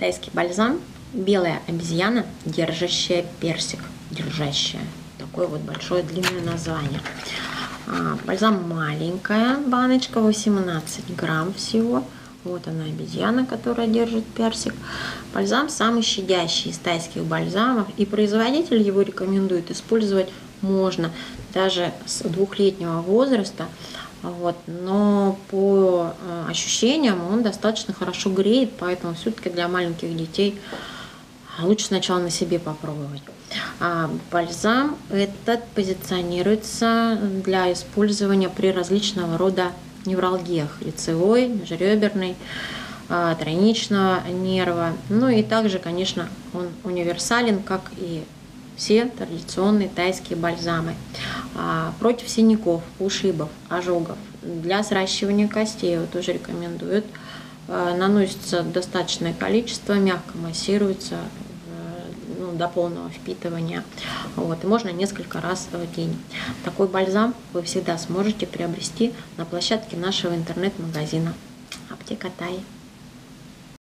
Тайский бальзам, белая обезьяна, держащая персик, держащая. Такое вот большое длинное название. А, бальзам маленькая баночка, 18 грамм всего. Вот она обезьяна, которая держит персик. Бальзам самый щадящий из тайских бальзамов. И производитель его рекомендует использовать можно даже с двухлетнего возраста. Вот, но по э, ощущениям он достаточно хорошо греет, поэтому все-таки для маленьких детей лучше сначала на себе попробовать. А бальзам этот позиционируется для использования при различного рода невралгиях, лицевой, межреберной, а, тройничного нерва. Ну и также, конечно, он универсален, как и все традиционные тайские бальзамы. А, против синяков, ушибов, ожогов. Для сращивания костей его тоже рекомендуют. А, наносится достаточное количество, мягко массируется ну, до полного впитывания. Вот, и можно несколько раз в день. Такой бальзам вы всегда сможете приобрести на площадке нашего интернет-магазина Аптека Тай.